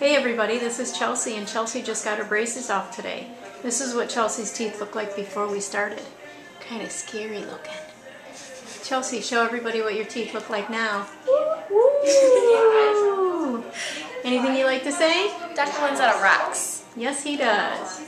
Hey everybody, this is Chelsea and Chelsea just got her braces off today. This is what Chelsea's teeth looked like before we started. Kind of scary looking. Chelsea, show everybody what your teeth look like now. Anything you like to say? Dr. Lanzetta rocks. Yes, he does.